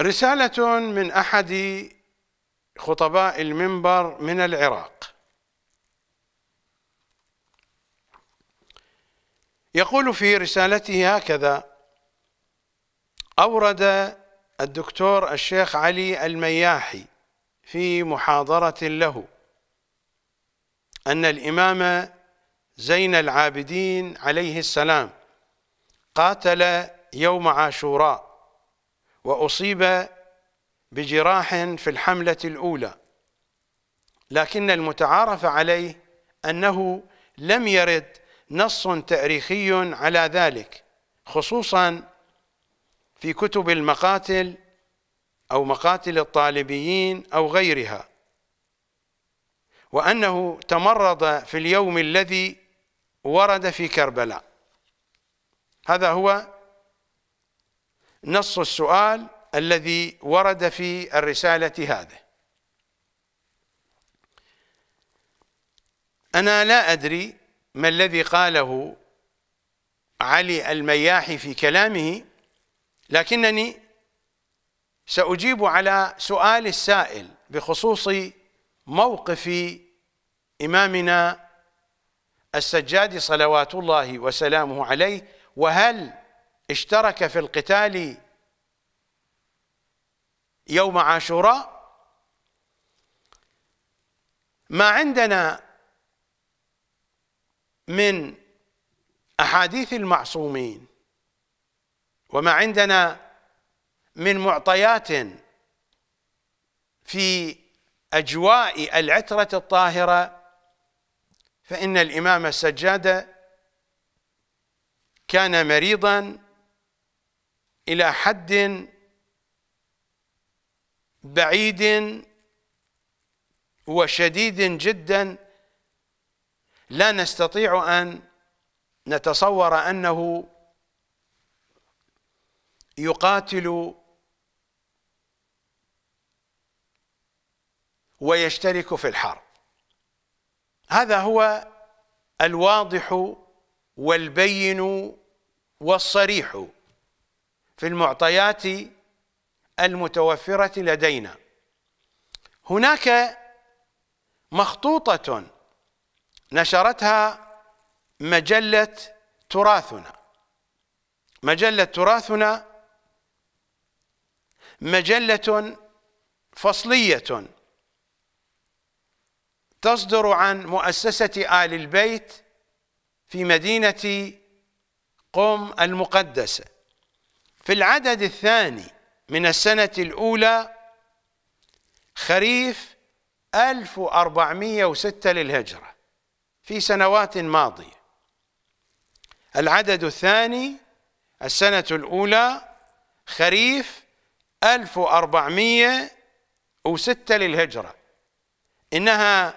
رسالة من أحد خطباء المنبر من العراق. يقول في رسالته هكذا أورد الدكتور الشيخ علي المياحي في محاضرة له أن الإمام زين العابدين عليه السلام قاتل يوم عاشوراء. وأصيب بجراح في الحملة الأولى. لكن المتعارف عليه أنه لم يرد نص تأريخي على ذلك خصوصا في كتب المقاتل أو مقاتل الطالبيين أو غيرها. وأنه تمرض في اليوم الذي ورد في كربلاء. هذا هو نص السؤال الذي ورد في الرسالة هذه. أنا لا أدري ما الذي قاله علي المياحي في كلامه لكنني سأجيب على سؤال السائل بخصوص موقف إمامنا السجاد صلوات الله وسلامه عليه وهل اشترك في القتال يوم عاشوراء ما عندنا من أحاديث المعصومين وما عندنا من معطيات في أجواء العترة الطاهرة فإن الإمام السجاد كان مريضا إلى حد بعيد وشديد جدا لا نستطيع أن نتصور أنه يقاتل ويشترك في الحرب. هذا هو الواضح والبين والصريح. في المعطيات المتوفرة لدينا. هناك مخطوطة نشرتها مجلة تراثنا. مجلة تراثنا مجلة فصلية تصدر عن مؤسسة آل البيت في مدينة قم المقدسة في العدد الثاني من السنة الأولى خريف 1406 للهجرة في سنوات ماضية. العدد الثاني السنة الأولى خريف 1406 للهجرة. إنها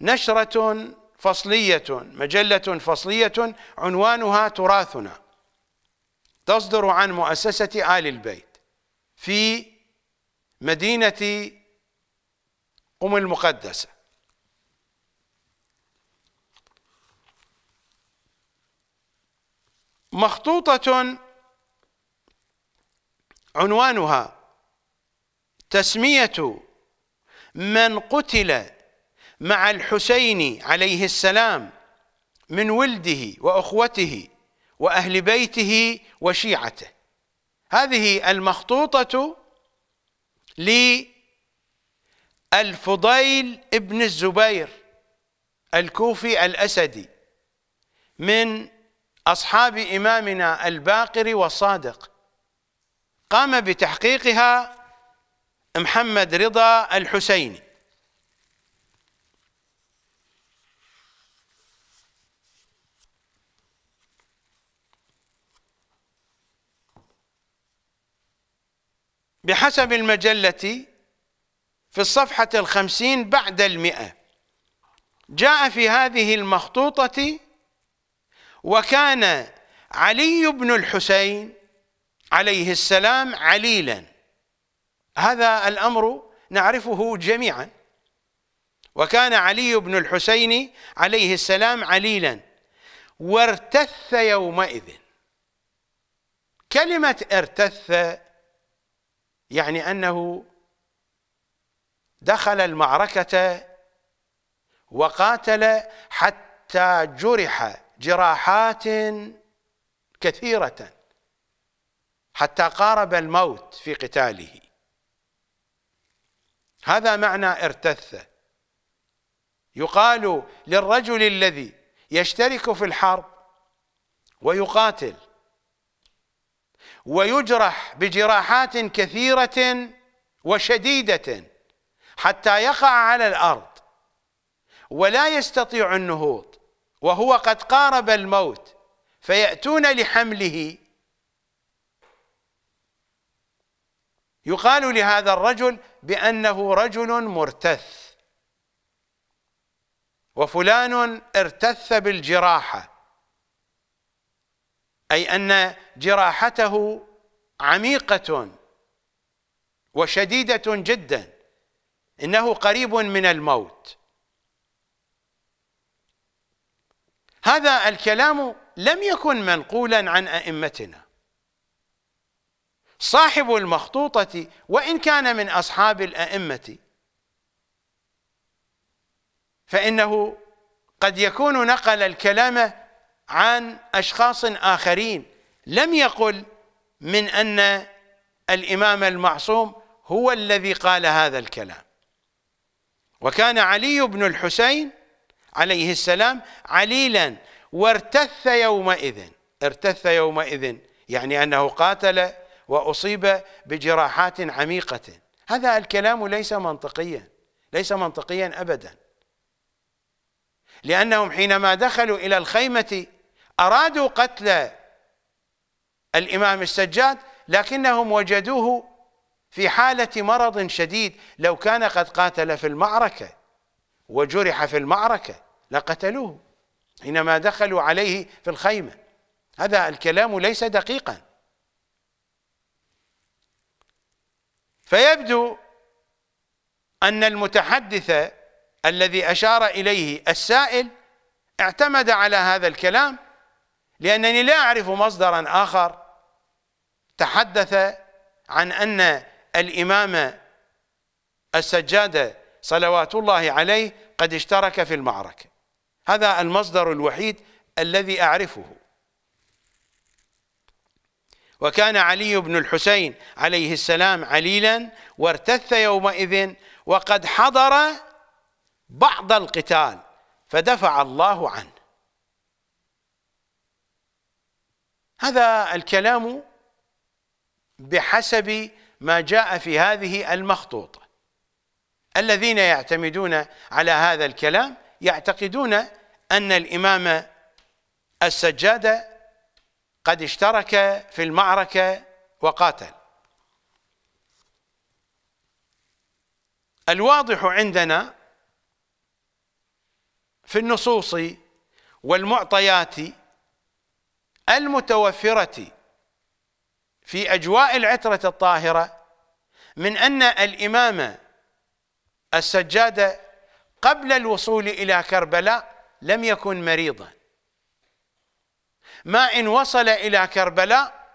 نشرة فصلية مجلة فصلية عنوانها تراثنا. تصدر عن مؤسسة آل البيت في مدينة قم المقدسة. مخطوطة عنوانها تسمية من قتل مع الحسين عليه السلام من ولده وأخوته وأهل بيته وشيعته. هذه المخطوطة للفضيل ابن الزبير الكوفي الأسدي من أصحاب إمامنا الباقر والصادق. قام بتحقيقها محمد رضا الحسيني. بحسب المجلة في الصفحة الخمسين بعد المئة. جاء في هذه المخطوطة وكان علي بن الحسين عليه السلام عليلا. هذا الأمر نعرفه جميعا. وكان علي بن الحسين عليه السلام عليلا. وارتث يومئذ. كلمة ارتث يعني أنه دخل المعركة وقاتل حتى جرح جراحات كثيرة حتى قارب الموت في قتاله. هذا معنى ارتث. يقال للرجل الذي يشترك في الحرب ويقاتل ويجرح بجراحات كثيرة وشديدة حتى يقع على الأرض ولا يستطيع النهوض وهو قد قارب الموت فيأتون لحمله. يقال لهذا الرجل بأنه رجل مرتث وفلان ارتث بالجراحة. أي أن جراحته عميقة وشديدة جدا. إنه قريب من الموت. هذا الكلام لم يكن منقولا عن أئمتنا. صاحب المخطوطة وإن كان من أصحاب الأئمة فإنه قد يكون نقل الكلام عن أشخاص آخرين. لم يقل من أن الإمام المعصوم هو الذي قال هذا الكلام. وكان علي بن الحسين عليه السلام عليلا وارتث يومئذ. ارتث يومئذ يعني أنه قاتل وأصيب بجراحات عميقة. هذا الكلام ليس منطقيا ليس منطقيا ابدا. لأنهم حينما دخلوا إلى الخيمة أرادوا قتل الإمام السجاد لكنهم وجدوه في حالة مرض شديد. لو كان قد قاتل في المعركة وجرح في المعركة لقتلوه حينما دخلوا عليه في الخيمة. هذا الكلام ليس دقيقا. فيبدو أن المتحدث الذي أشار إليه السائل اعتمد على هذا الكلام لأنني لا أعرف مصدرا آخر تحدث عن أن الإمام السجاد صلوات الله عليه قد اشترك في المعركة. هذا المصدر الوحيد الذي أعرفه. وكان علي بن الحسين عليه السلام عليلا وارتث يومئذ وقد حضر بعض القتال فدفع الله عنه. هذا الكلام بحسب ما جاء في هذه المخطوطه الذين يعتمدون على هذا الكلام يعتقدون أن الإمام السجاد قد اشترك في المعركة وقاتل. الواضح عندنا في النصوص والمعطيات المتوفرة في أجواء العترة الطاهرة من أن الإمام السجاد قبل الوصول إلى كربلاء لم يكن مريضا. ما إن وصل إلى كربلاء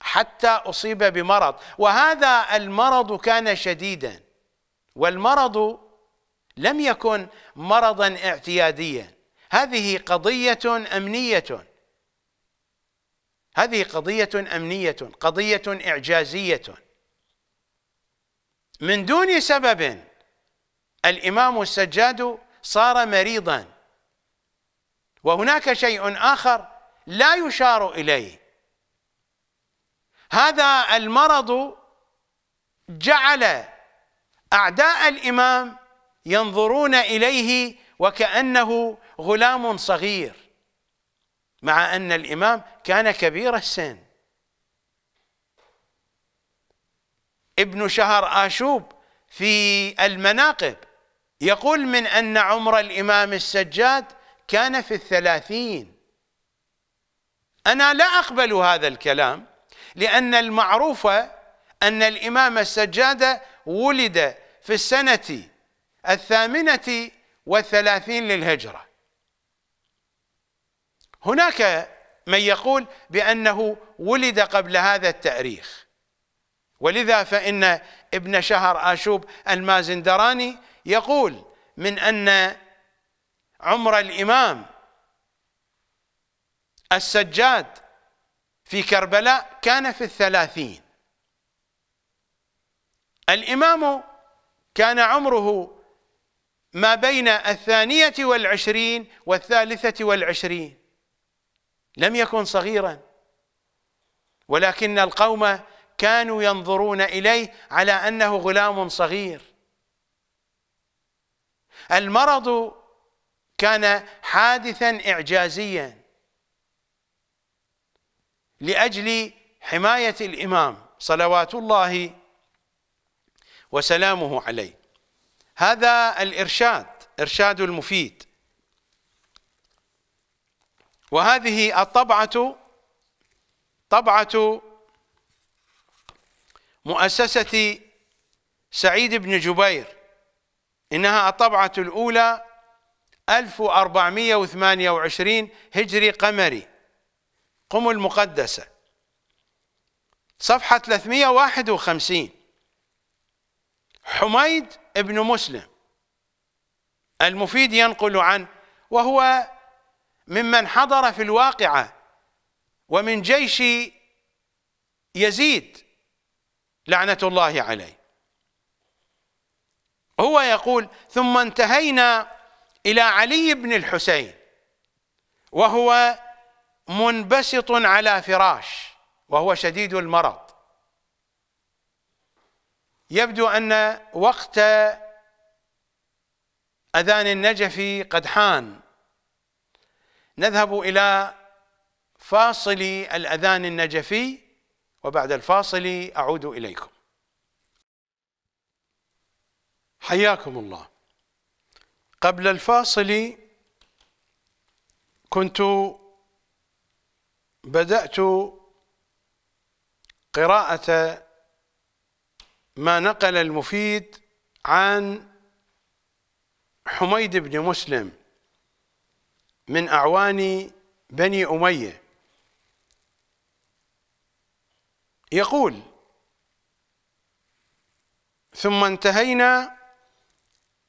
حتى أصيب بمرض. وهذا المرض كان شديدا. والمرض لم يكن مرضا اعتياديا. هذه قضية أمنية. هذه قضية أمنية قضية إعجازية. من دون سبب الإمام السجاد صار مريضا. وهناك شيء آخر لا يشار إليه. هذا المرض جعل أعداء الإمام ينظرون إليه وكأنه غلام صغير. مع أن الإمام كان كبير السن. ابن شهر آشوب في المناقب يقول من أن عمر الإمام السجاد كان في الثلاثين. أنا لا أقبل هذا الكلام لأن المعروف أن الإمام السجاد ولد في السنة الثامنة والثلاثين للهجرة. هناك من يقول بأنه ولد قبل هذا التأريخ. ولذا فإن ابن شهر آشوب المازندراني يقول من أن عمر الإمام السجاد في كربلاء كان في الثلاثين. الإمام كان عمره ما بين الثانية والعشرين والثالثة والعشرين. لم يكن صغيرا. ولكن القوم كانوا ينظرون إليه على أنه غلام صغير. المرض كان حادثا إعجازيا لأجل حماية الإمام صلوات الله وسلامه عليه. هذا الإرشاد إرشاد المفيد. وهذه الطبعة طبعة مؤسسة سعيد بن جبير. إنها الطبعة الأولى 1428 هجري قمري قم المقدسة. صفحة 351 حميد ابن مسلم المفيد ينقل عنه وهو ممن حضر في الواقعة ومن جيش يزيد لعنة الله عليه. هو يقول ثم انتهينا إلى علي بن الحسين وهو منبسط على فراش وهو شديد المرض. يبدو أن وقت أذان النجف قد حان. نذهب إلى فاصل الأذان النجفي وبعد الفاصل أعود إليكم. حياكم الله. قبل الفاصل كنت بدأت قراءة ما نقل المفيد عن حميد بن مسلم. من أعوان بني أمية. يقول ثم انتهينا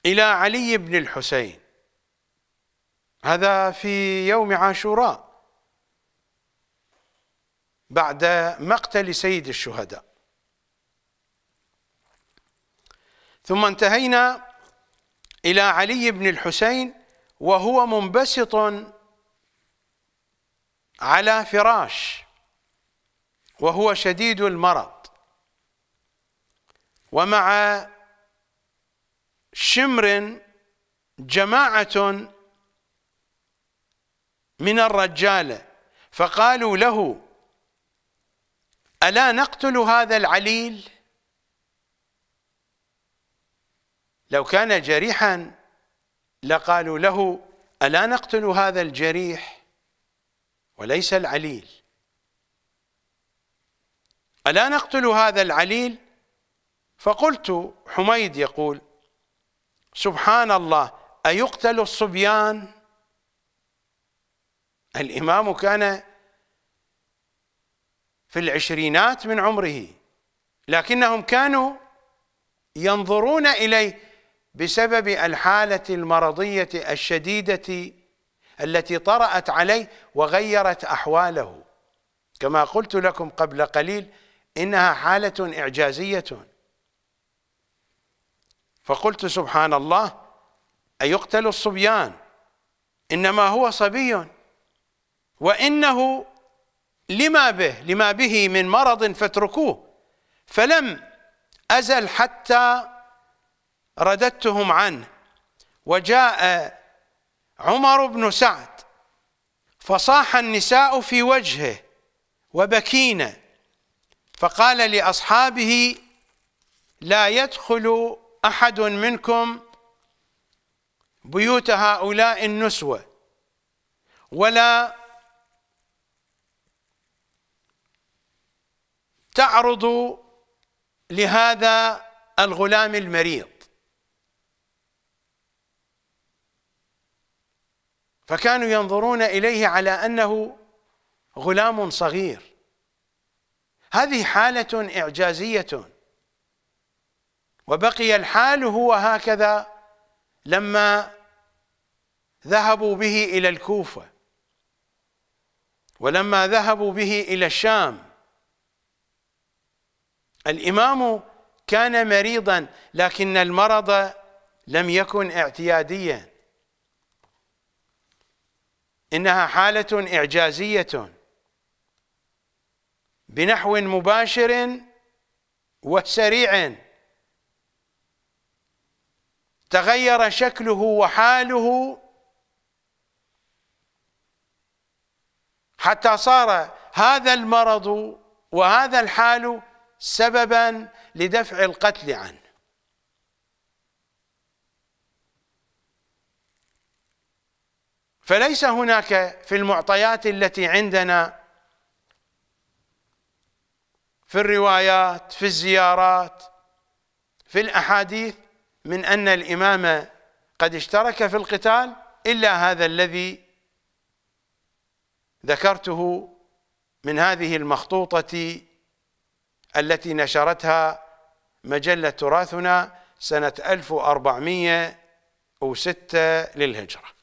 إلى علي بن الحسين. هذا في يوم عاشوراء بعد مقتل سيد الشهداء. ثم انتهينا إلى علي بن الحسين وهو منبسط على فراش وهو شديد المرض. ومع شمر جماعة من الرجال فقالوا له ألا نقتل هذا العليل؟ لو كان جريحا لقالوا له ألا نقتل هذا الجريح؟ وليس العليل. ألا نقتل هذا العليل؟ فقلت حميد يقول سبحان الله أيقتل الصبيان؟ الإمام كان في العشرينات من عمره لكنهم كانوا ينظرون إليه بسبب الحالة المرضية الشديدة التي طرأت عليه وغيرت أحواله. كما قلت لكم قبل قليل إنها حالة إعجازية. فقلت سبحان الله أيقتل الصبيان؟ إنما هو صبي. وإنه لما به لما به من مرض فاتركوه. فلم أزل حتى رددتهم عنه. وجاء عمر بن سعد فصاح النساء في وجهه وبكينا فقال لأصحابه لا يدخل أحد منكم بيوت هؤلاء النسوة ولا تعرض لهذا الغلام المريض. فكانوا ينظرون إليه على أنه غلام صغير. هذه حالة إعجازية. وبقي الحال هو هكذا لما ذهبوا به إلى الكوفة. ولما ذهبوا به إلى الشام الإمام كان مريضا لكن المرض لم يكن اعتياديا. إنها حالة إعجازية. بنحو مباشر وسريع. تغير شكله وحاله. حتى صار هذا المرض وهذا الحال سببا لدفع القتل عنه. فليس هناك في المعطيات التي عندنا في الروايات في الزيارات في الأحاديث من أن الإمام قد اشترك في القتال إلا هذا الذي ذكرته من هذه المخطوطة التي نشرتها مجلة تراثنا سنة 1406 للهجرة.